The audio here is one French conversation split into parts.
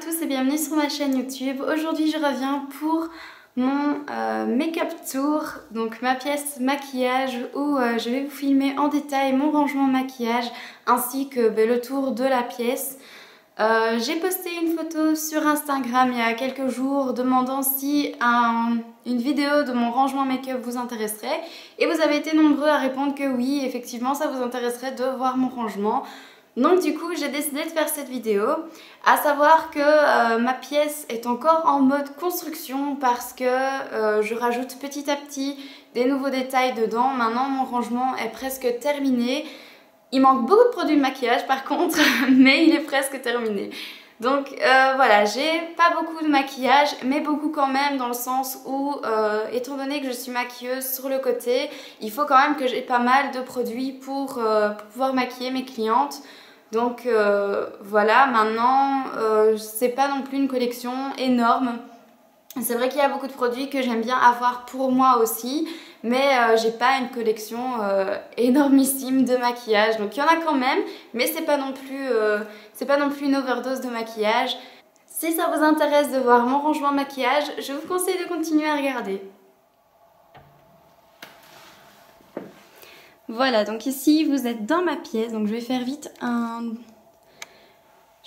tous et bienvenue sur ma chaîne YouTube. Aujourd'hui je reviens pour mon euh, make-up tour, donc ma pièce maquillage où euh, je vais vous filmer en détail mon rangement maquillage ainsi que ben, le tour de la pièce. Euh, j'ai posté une photo sur Instagram il y a quelques jours demandant si une vidéo de mon rangement make-up vous intéresserait et vous avez été nombreux à répondre que oui, effectivement ça vous intéresserait de voir mon rangement. Donc du coup j'ai décidé de faire cette vidéo, à savoir que euh, ma pièce est encore en mode construction parce que euh, je rajoute petit à petit des nouveaux détails dedans. Maintenant mon rangement est presque terminé. Il manque beaucoup de produits de maquillage par contre, mais il est presque terminé. Donc euh, voilà, j'ai pas beaucoup de maquillage, mais beaucoup quand même dans le sens où, étant donné que je suis maquilleuse sur le côté, il faut quand même que j'ai pas mal de produits pour pouvoir maquiller mes clientes. Donc euh, voilà, maintenant, euh, c'est pas non plus une collection énorme. C'est vrai qu'il y a beaucoup de produits que j'aime bien avoir pour moi aussi, mais euh, j'ai pas une collection énormissime de maquillage. Donc il y en a quand même, mais c'est pas non plus c'est pas non plus une overdose de maquillage. Si ça vous intéresse de voir mon rangement maquillage, je vous conseille de continuer à regarder. Voilà, donc ici vous êtes dans ma pièce, donc je vais faire vite un...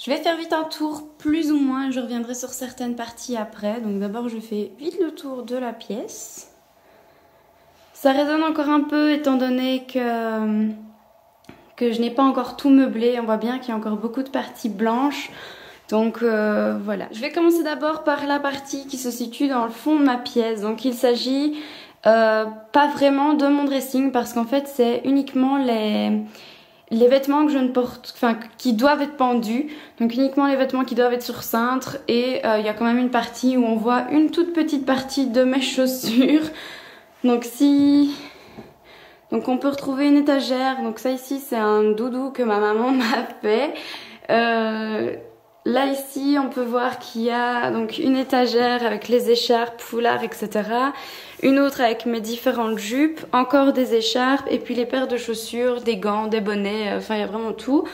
Je vais faire vite un tour plus ou moins, je reviendrai sur certaines parties après. Donc d'abord je fais vite le tour de la pièce. Ça résonne encore un peu étant donné que, que je n'ai pas encore tout meublé. On voit bien qu'il y a encore beaucoup de parties blanches. Donc euh, voilà. Je vais commencer d'abord par la partie qui se situe dans le fond de ma pièce. Donc il s'agit euh, pas vraiment de mon dressing parce qu'en fait c'est uniquement les, les vêtements que je ne porte, enfin qui doivent être pendus, donc uniquement les vêtements qui doivent être sur cintre et euh, il y a quand même une partie où on voit une toute petite partie de mes chaussures. Donc si... Donc on peut retrouver une étagère, donc ça ici c'est un doudou que ma maman m'a fait. Euh, Là ici on peut voir qu'il y a donc une étagère avec les écharpes, foulards, etc. Une autre avec mes différentes jupes, encore des écharpes et puis les paires de chaussures, des gants, des bonnets, euh, enfin il y a vraiment tout.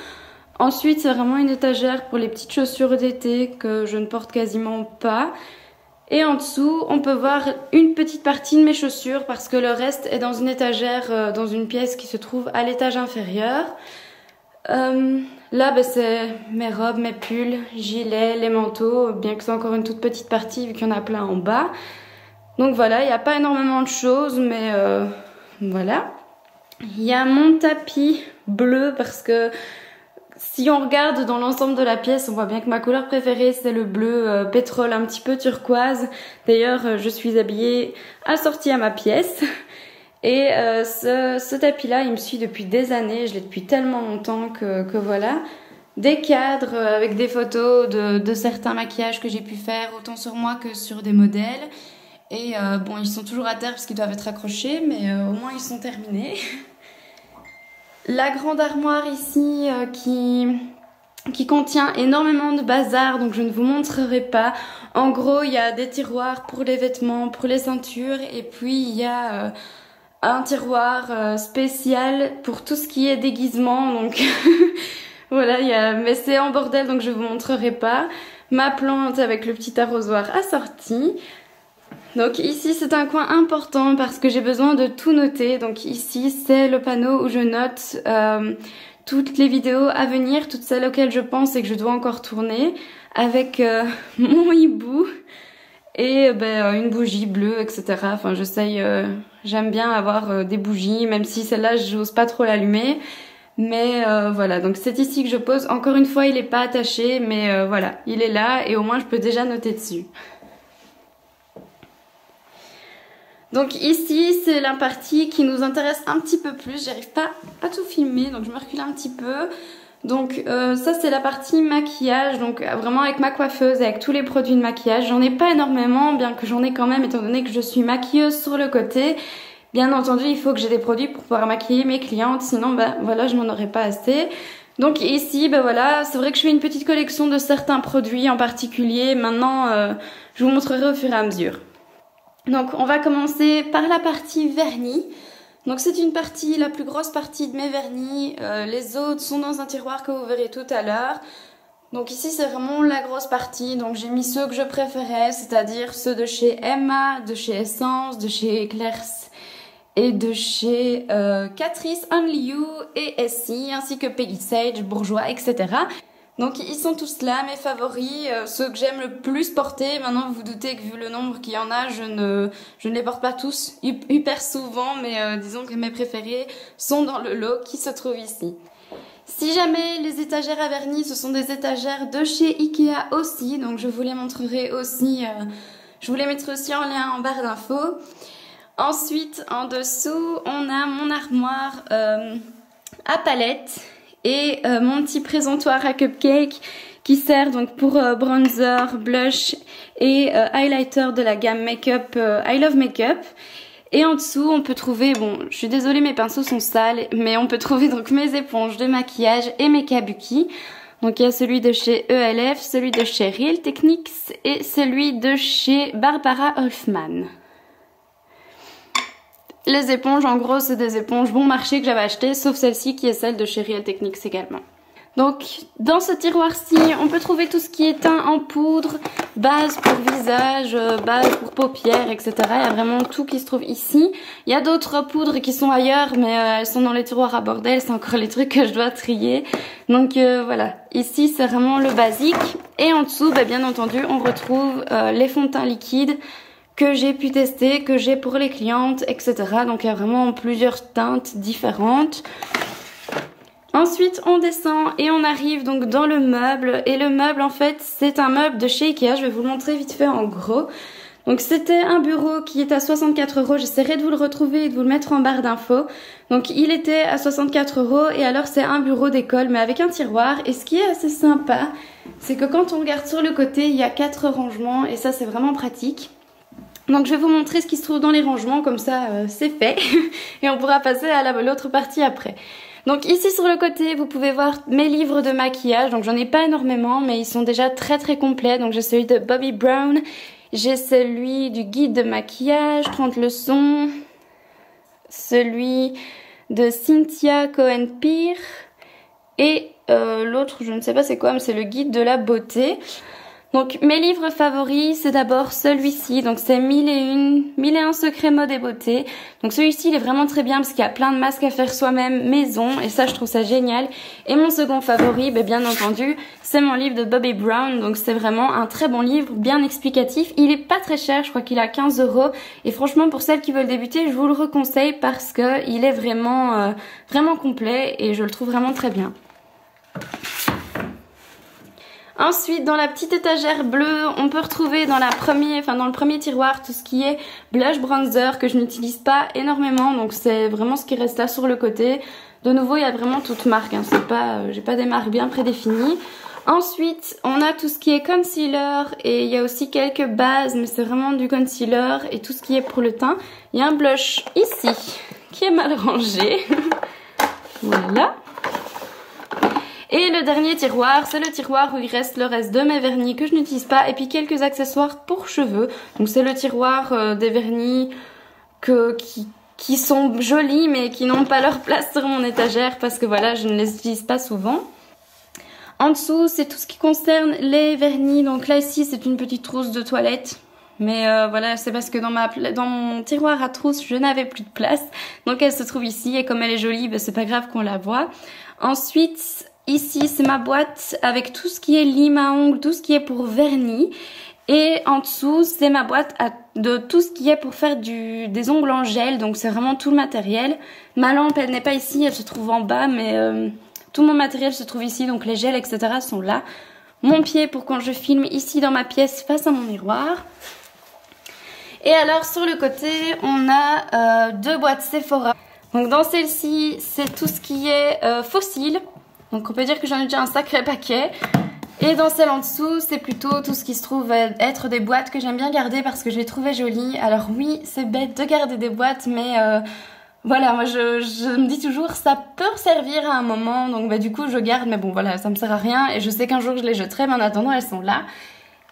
Ensuite c'est vraiment une étagère pour les petites chaussures d'été que je ne porte quasiment pas. Et en dessous, on peut voir une petite partie de mes chaussures parce que le reste est dans une étagère, euh, dans une pièce qui se trouve à l'étage inférieur. Euh, là, ben, c'est mes robes, mes pulls, gilets, les manteaux, bien que c'est encore une toute petite partie vu qu'il y en a plein en bas. Donc voilà, il n'y a pas énormément de choses, mais euh, voilà. Il y a mon tapis bleu parce que si on regarde dans l'ensemble de la pièce, on voit bien que ma couleur préférée c'est le bleu euh, pétrole un petit peu turquoise. D'ailleurs, je suis habillée assortie à ma pièce. Et euh, ce, tapis-là, il me suit depuis des années, je l'ai depuis tellement longtemps que, voilà. Des cadres avec des photos de, certains maquillages que j'ai pu faire, autant sur moi que sur des modèles. Et euh, bon, ils sont toujours à terre parce qu'ils doivent être accrochés, mais euh, au moins ils sont terminés. La grande armoire ici qui, qui contient énormément de bazar, donc je ne vous montrerai pas. En gros, il y a des tiroirs pour les vêtements, pour les ceintures, et puis il y a un tiroir euh, spécial pour tout ce qui est déguisement. Donc voilà, mais c'est en bordel donc je vous montrerai pas. Ma plante avec le petit arrosoir assorti. Donc ici c'est un coin important parce que j'ai besoin de tout noter. Donc ici c'est le panneau où je note euh, toutes les vidéos à venir, toutes celles auxquelles je pense et que je dois encore tourner avec euh, mon hibou et ben, une bougie bleue, etc. Enfin, j'essaye, euh, j'aime bien avoir euh, des bougies, même si celle-là, j'ose pas trop l'allumer. Mais euh, voilà, donc c'est ici que je pose. Encore une fois, il n'est pas attaché, mais voilà, il est là et au moins je peux déjà noter dessus. Donc ici, c'est la partie qui nous intéresse un petit peu plus. J'arrive pas à tout filmer, donc je me recule un petit peu. Donc euh, ça c'est la partie maquillage, donc euh, vraiment avec ma coiffeuse, avec tous les produits de maquillage. J'en ai pas énormément, bien que j'en ai quand même étant donné que je suis maquilleuse sur le côté. Bien entendu, il faut que j'ai des produits pour pouvoir maquiller mes clientes, sinon ben voilà, je n'en aurais pas assez. Donc ici, ben voilà, c'est vrai que je fais une petite collection de certains produits en particulier. Maintenant, euh, je vous montrerai au fur et à mesure. Donc on va commencer par la partie vernis. Donc c'est une partie, la plus grosse partie de mes vernis. Euh, les autres sont dans un tiroir que vous verrez tout à l'heure. Donc ici c'est vraiment la grosse partie, donc j'ai mis ceux que je préférais, c'est-à-dire ceux de chez Emma, de chez Essence, de chez Eclairs et de chez euh, Catrice Only You et Essie, ainsi que Peggy Sage, Bourgeois, etc. Donc ils sont tous là, mes favoris, euh, ceux que j'aime le plus porter. Maintenant vous vous doutez que vu le nombre qu'il y en a, je ne, je ne les porte pas tous hyper souvent, mais euh, disons que mes préférés sont dans le lot qui se trouve ici. Si jamais les étagères à vernis, ce sont des étagères de chez Ikea aussi, donc je vous les montrerai aussi, euh, je vous les mettrai aussi en lien en barre d'infos. Ensuite, en dessous, on a mon armoire à palette et euh, mon petit présentoir à cupcake qui sert donc pour bronzer, blush et highlighter de la gamme Makeup I Love Makeup. Et en dessous, on peut trouver, bon, je suis désolée, mes pinceaux sont sales, mais on peut trouver donc mes éponges de maquillage et mes kabuki. Donc il y a celui de chez ELF, celui de chez Real Techniques et celui de chez Barbara Hoffman. Les éponges, en gros, c'est des éponges bon marché que j'avais achetées, sauf celle-ci qui est celle de chez Real Techniques également. Donc dans ce tiroir-ci, on peut trouver tout ce qui est teint en poudre, base pour visage, euh, base pour paupières, etc. Il y a vraiment tout qui se trouve ici. Il y a d'autres poudres qui sont ailleurs, mais euh, elles sont dans les tiroirs à bordel. C'est encore les trucs que je dois trier. Donc euh, voilà, ici c'est vraiment le basique. Et en dessous, bah, bien entendu, on retrouve les fonds de teint liquides que j'ai pu tester, que j'ai pour les clientes, etc. Donc il y a vraiment plusieurs teintes différentes. Ensuite, on descend et on arrive donc dans le meuble. Et le meuble, en fait, c'est un meuble de chez Ikea. Je vais vous le montrer vite fait en gros. Donc c'était un bureau qui est à 64 euros. J'essaierai de vous le retrouver et de vous le mettre en barre d'infos. Donc il était à 64 euros et alors c'est un bureau d'école mais avec un tiroir. Et ce qui est assez sympa, c'est que quand on regarde sur le côté, il y a quatre rangements et ça c'est vraiment pratique. Donc je vais vous montrer ce qui se trouve dans les rangements, comme ça euh, c'est fait. et on pourra passer à l'autre partie après. Donc ici sur le côté, vous pouvez voir mes livres de maquillage. Donc j'en ai pas énormément, mais ils sont déjà très très complets. Donc j'ai celui de Bobby Brown, j'ai celui du guide de maquillage, 30 leçons, celui de Cynthia Cohen-Peer et euh, l'autre, je ne sais pas c'est quoi, mais c'est le guide de la beauté. Donc mes livres favoris, c'est d'abord celui-ci, donc c'est 1001, 1001 secrets mode et beauté. Donc celui-ci, il est vraiment très bien parce qu'il y a plein de masques à faire soi-même maison et ça, je trouve ça génial. Et mon second favori, ben, bien entendu, c'est mon livre de Bobby Brown, donc c'est vraiment un très bon livre, bien explicatif. Il est pas très cher, je crois qu'il a 15 euros et franchement, pour celles qui veulent débuter, je vous le reconseille parce que il est vraiment, euh, vraiment complet et je le trouve vraiment très bien. Ensuite, dans la petite étagère bleue, on peut retrouver dans, la enfin, dans le premier tiroir tout ce qui est blush bronzer que je n'utilise pas énormément. Donc c'est vraiment ce qui reste là sur le côté. De nouveau, il y a vraiment toutes marques. Hein. Euh, j'ai pas des marques bien prédéfinies. Ensuite, on a tout ce qui est concealer et il y a aussi quelques bases, mais c'est vraiment du concealer et tout ce qui est pour le teint. Il y a un blush ici qui est mal rangé. voilà. Et le dernier tiroir, c'est le tiroir où il reste le reste de mes vernis que je n'utilise pas et puis quelques accessoires pour cheveux. Donc c'est le tiroir euh, des vernis que, qui, qui sont jolis mais qui n'ont pas leur place sur mon étagère parce que voilà, je ne les utilise pas souvent. En dessous, c'est tout ce qui concerne les vernis. Donc là, ici, c'est une petite trousse de toilette. Mais euh, voilà, c'est parce que dans, ma, dans mon tiroir à trousse, je n'avais plus de place. Donc elle se trouve ici et comme elle est jolie, ben, c'est pas grave qu'on la voit. Ensuite, Ici, c'est ma boîte avec tout ce qui est lime à ongles, tout ce qui est pour vernis. Et en dessous, c'est ma boîte de tout ce qui est pour faire des ongles en gel. Donc c'est vraiment tout le matériel. Ma lampe, elle n'est pas ici, elle se trouve en bas. Mais euh, tout mon matériel se trouve ici. Donc les gels, etc. sont là. Mon pied pour quand je filme ici dans ma pièce face à mon miroir. Et alors sur le côté, on a euh, deux boîtes Sephora. Donc dans celle-ci, c'est tout ce qui est euh, fossile. Donc on peut dire que j'en ai déjà un sacré paquet. Et dans celle en dessous, c'est plutôt tout ce qui se trouve être des boîtes que j'aime bien garder parce que je les trouvais jolies. Alors oui, c'est bête de garder des boîtes, mais euh, voilà, moi je, je, me dis toujours ça peut servir à un moment, donc bah, du coup je garde, mais bon voilà, ça me sert à rien et je sais qu'un jour je les jetterai, mais en attendant elles sont là.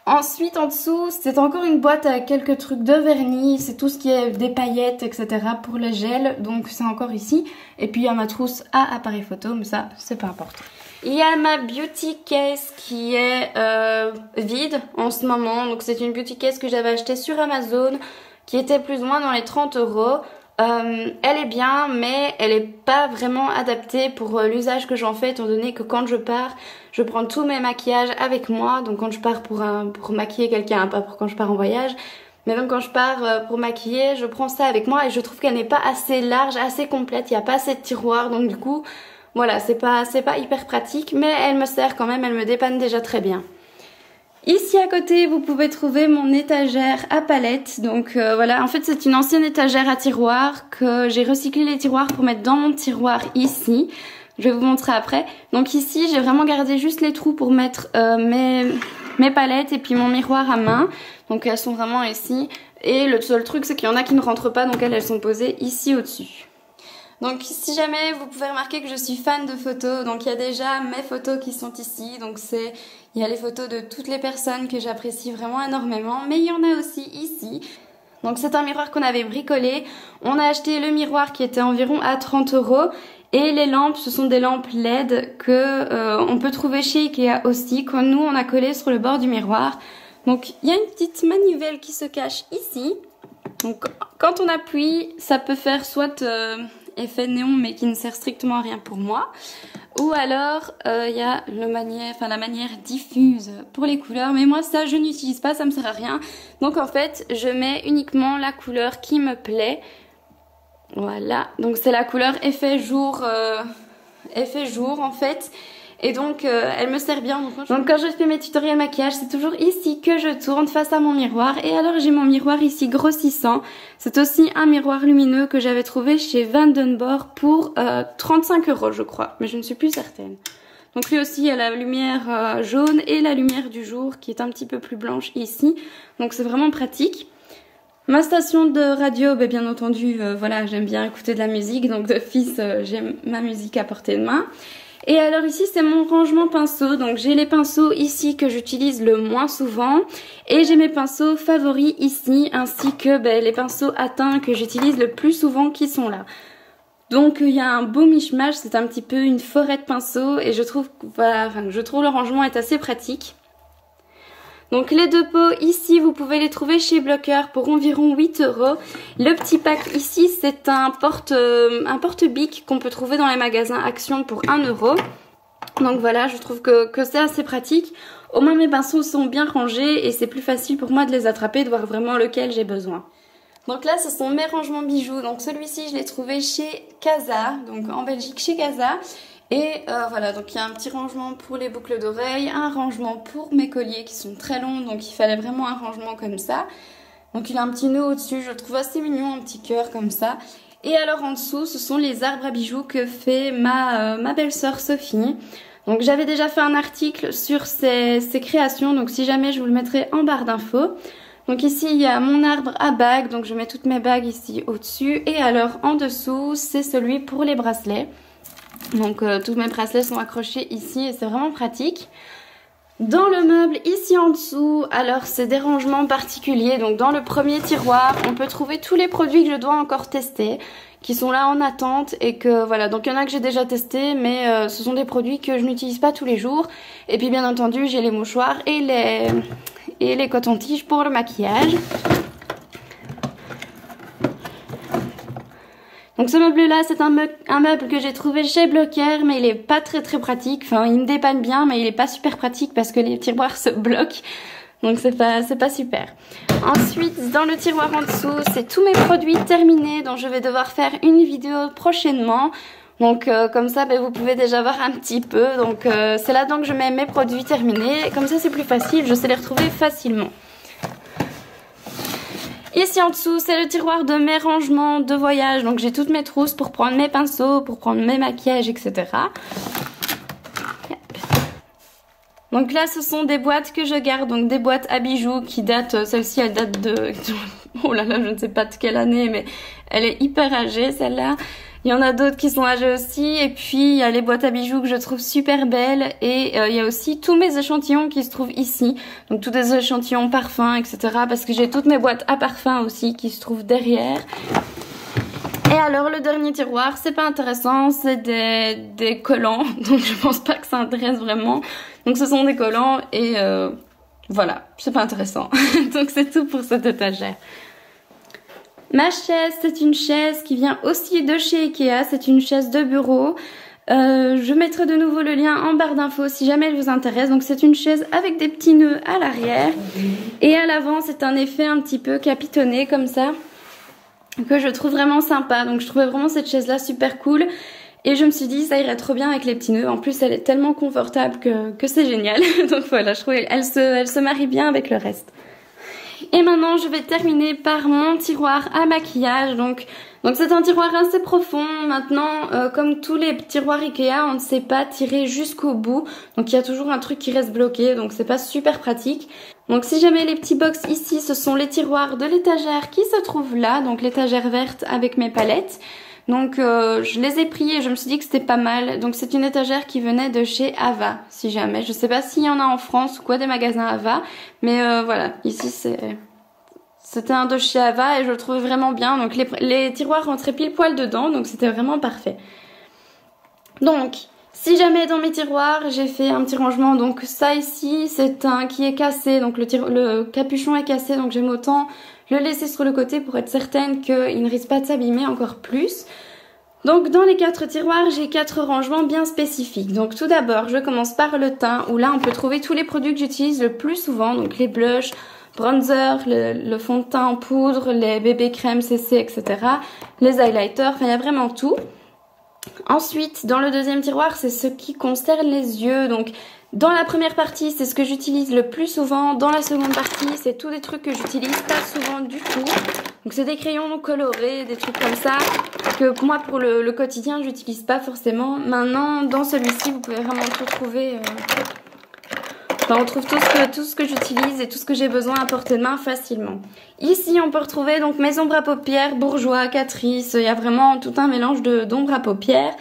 Ensuite, en dessous, c'est encore une boîte avec quelques trucs de vernis. C'est tout ce qui est des paillettes, etc. pour le gel. Donc, c'est encore ici. Et puis, il y a ma trousse à appareil photo, mais ça, c'est pas important. Il y a ma beauty case qui est euh, vide en ce moment. Donc c'est une beauty case que j'avais achetée sur Amazon qui était plus ou moins dans les 30 euros. Euh, elle est bien, mais elle est pas vraiment adaptée pour euh, l'usage que j'en fais, étant donné que quand je pars, je prends tous mes maquillages avec moi. Donc quand je pars pour, un, pour maquiller quelqu'un, pas pour quand je pars en voyage. Mais donc quand je pars euh, pour maquiller, je prends ça avec moi et je trouve qu'elle n'est pas assez large, assez complète. Il n'y a pas assez de tiroirs, donc du coup, voilà, c'est pas, pas hyper pratique, mais elle me sert quand même, elle me dépanne déjà très bien. Ici à côté, vous pouvez trouver mon étagère à palettes. Donc euh, voilà, en fait c'est une ancienne étagère à tiroirs que j'ai recyclé les tiroirs pour mettre dans mon tiroir ici. Je vais vous montrer après. Donc ici, j'ai vraiment gardé juste les trous pour mettre euh, mes, mes palettes et puis mon miroir à main. Donc elles sont vraiment ici. Et le seul truc, c'est qu'il y en a qui ne rentrent pas, donc elles, elles sont posées ici au-dessus. Donc si jamais vous pouvez remarquer que je suis fan de photos, donc il y a déjà mes photos qui sont ici, donc c'est il y a les photos de toutes les personnes que j'apprécie vraiment énormément, mais il y en a aussi ici. Donc c'est un miroir qu'on avait bricolé. On a acheté le miroir qui était environ à 30 euros. Et les lampes, ce sont des lampes LED que euh, on peut trouver chez Ikea aussi, que nous on a collé sur le bord du miroir. Donc il y a une petite manivelle qui se cache ici. Donc quand on appuie, ça peut faire soit euh, effet néon mais qui ne sert strictement à rien pour moi. Ou alors euh, il y a la manière diffuse pour les couleurs. Mais moi ça je n'utilise pas, ça me sert à rien. Donc en fait je mets uniquement la couleur qui me plaît. Voilà, donc c'est la couleur effet jour, euh, effet jour en fait. Et donc, euh, elle me sert bien. Donc, quand je fais mes tutoriels maquillage, c'est toujours ici que je tourne face à mon miroir. Et alors, j'ai mon miroir ici grossissant. C'est aussi un miroir lumineux que j'avais trouvé chez Vandenborg pour 35 euh, euros, je crois. Mais je ne suis plus certaine. Donc lui aussi, il y a la lumière euh, jaune et la lumière du jour qui est un petit peu plus blanche ici. Donc c'est vraiment pratique. Ma station de radio, ben, bien entendu, voilà, j'aime bien écouter de la musique. Donc de fils, j'ai ma musique à portée de main. Et alors ici c'est mon rangement pinceau, donc j'ai les pinceaux ici que j'utilise le moins souvent et j'ai mes pinceaux favoris ici ainsi que ben, les pinceaux atteints que j'utilise le plus souvent qui sont là. Donc il y a un beau mishmash, c'est un petit peu une forêt de pinceaux et je trouve, voilà, je trouve le rangement est assez pratique. Donc les deux pots ici, vous pouvez les trouver chez Blocker pour environ 8 euros. Le petit pack ici, c'est un porte euh, porte-bic qu'on peut trouver dans les magasins Action pour 1 euro. Donc voilà, je trouve que c'est assez pratique. Au moins mes pinceaux sont bien rangés et c'est plus facile pour moi de les attraper, de voir vraiment lequel j'ai besoin. Donc là, ce sont mes rangements bijoux. Donc celui-ci, je l'ai trouvé chez Casa, donc en Belgique chez Casa. Et euh, voilà, donc il y a un petit rangement pour les boucles d'oreilles, un rangement pour mes colliers qui sont très longs, donc il fallait vraiment un rangement comme ça. Donc il a un petit nœud au-dessus, je le trouve assez mignon, un petit cœur comme ça. Et alors en dessous, ce sont les arbres à bijoux que fait ma, euh, ma belle-sœur Sophie. Donc j'avais déjà fait un article sur ces, ces créations, donc si jamais je vous le mettrai en barre d'infos. Donc ici il y a mon arbre à bagues, donc je mets toutes mes bagues ici au-dessus. Et alors en dessous, c'est celui pour les bracelets. Donc euh, tous mes bracelets sont accrochés ici et c'est vraiment pratique. Dans le meuble ici en dessous, alors c'est des rangements particuliers. Donc dans le premier tiroir, on peut trouver tous les produits que je dois encore tester, qui sont là en attente et que voilà. Donc il y en a que j'ai déjà testé, mais euh, ce sont des produits que je n'utilise pas tous les jours. Et puis bien entendu, j'ai les mouchoirs et les et les cotons-tiges pour le maquillage. Donc ce meuble-là, c'est un, meuble que j'ai trouvé chez Blocker, mais il est pas très très pratique. Enfin, il me dépanne bien, mais il est pas super pratique parce que les tiroirs se bloquent. Donc c'est pas, pas super. Ensuite, dans le tiroir en dessous, c'est tous mes produits terminés dont je vais devoir faire une vidéo prochainement. Donc euh, comme ça, ben, vous pouvez déjà voir un petit peu. Donc euh, c'est là donc je mets mes produits terminés. Comme ça, c'est plus facile, je sais les retrouver facilement. Ici en dessous, c'est le tiroir de mes rangements de voyage. Donc j'ai toutes mes trousses pour prendre mes pinceaux, pour prendre mes maquillages, etc. Donc là, ce sont des boîtes que je garde, donc des boîtes à bijoux qui datent, celle-ci elle date de, oh là là, je ne sais pas de quelle année, mais elle est hyper âgée celle-là. Il y en a d'autres qui sont âgés aussi. Et puis, il y a les boîtes à bijoux que je trouve super belles. Et euh, il y a aussi tous mes échantillons qui se trouvent ici. Donc, tous des échantillons parfums, etc. Parce que j'ai toutes mes boîtes à parfums aussi qui se trouvent derrière. Et alors le dernier tiroir, c'est pas intéressant, c'est des, collants, donc je pense pas que ça intéresse vraiment. Donc ce sont des collants et euh, voilà, c'est pas intéressant. donc c'est tout pour cette étagère. Ma chaise, c'est une chaise qui vient aussi de chez Ikea, c'est une chaise de bureau. Euh, je mettrai de nouveau le lien en barre d'infos si jamais elle vous intéresse. Donc c'est une chaise avec des petits nœuds à l'arrière. Et à l'avant, c'est un effet un petit peu capitonné comme ça. Que je trouve vraiment sympa. Donc je trouvais vraiment cette chaise là super cool. Et je me suis dit, ça irait trop bien avec les petits nœuds. En plus, elle est tellement confortable que, c'est génial. Donc voilà, je trouve elle se, elle se marie bien avec le reste. Et maintenant, je vais terminer par mon tiroir à maquillage. Donc, c'est un tiroir assez profond. Maintenant, euh, comme tous les tiroirs Ikea, on ne sait pas tirer jusqu'au bout. Donc il y a toujours un truc qui reste bloqué. Donc c'est pas super pratique. Donc si jamais les petits box ici, ce sont les tiroirs de l'étagère qui se trouvent là. Donc l'étagère verte avec mes palettes. Donc euh, je les ai pris et je me suis dit que c'était pas mal. Donc c'est une étagère qui venait de chez Ava, si jamais. Je sais pas s'il y en a en France ou quoi des magasins Ava, mais euh, voilà, ici c'est c'était un de chez Ava et je le trouvais vraiment bien. Donc les, tiroirs rentraient pile poil dedans, donc c'était vraiment parfait. Donc si jamais dans mes tiroirs j'ai fait un petit rangement, donc ça ici c'est un qui est cassé, donc le capuchon est cassé, donc j'aime autant le laisser sur le côté pour être certaine qu'il ne risque pas de s'abîmer encore plus. Donc dans les quatre tiroirs, j'ai quatre rangements bien spécifiques. Donc tout d'abord, je commence par le teint, où là on peut trouver tous les produits que j'utilise le plus souvent, donc les blushs, bronzer, le, fond de teint en poudre, les bébés crèmes CC, etc. Les highlighters, enfin il y a vraiment tout. Ensuite, dans le deuxième tiroir, c'est ce qui concerne les yeux. Donc dans la première partie, c'est ce que j'utilise le plus souvent. Dans la seconde partie, c'est tous des trucs que j'utilise pas souvent du tout. Donc c'est des crayons colorés, des trucs comme ça, que moi pour le, quotidien, j'utilise pas forcément. Maintenant, dans celui-ci, vous pouvez vraiment tout trouver. Euh... Enfin, on trouve tout ce que, tout ce que j'utilise et tout ce que j'ai besoin à portée de main facilement. Ici, on peut retrouver donc mes ombres à paupières, bourgeois, catrice. Il y a vraiment tout un mélange d'ombres à paupières.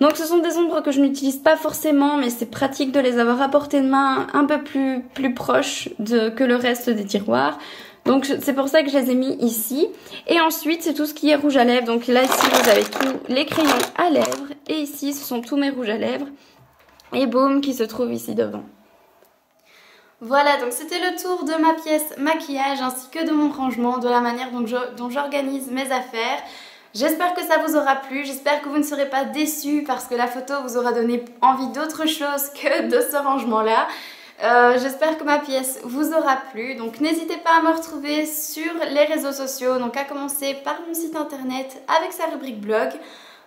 Donc ce sont des ombres que je n'utilise pas forcément, mais c'est pratique de les avoir à portée de main un peu plus, plus proche que le reste des tiroirs. Donc c'est pour ça que je les ai mis ici. Et ensuite c'est tout ce qui est rouge à lèvres. Donc là ici vous avez tous les crayons à lèvres. Et ici ce sont tous mes rouges à lèvres. Et baume qui se trouve ici devant. Voilà, donc c'était le tour de ma pièce maquillage ainsi que de mon rangement, de la manière dont j'organise mes affaires. J'espère que ça vous aura plu, j'espère que vous ne serez pas déçus parce que la photo vous aura donné envie d'autre chose que de ce rangement-là. Euh, j'espère que ma pièce vous aura plu, donc n'hésitez pas à me retrouver sur les réseaux sociaux, donc à commencer par mon site internet avec sa rubrique blog,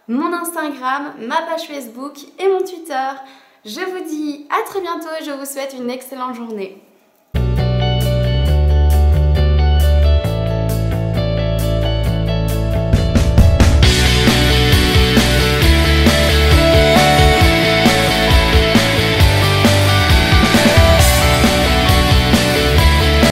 mon Instagram, ma page Facebook et mon Twitter. Je vous dis à très bientôt et je vous souhaite une excellente journée.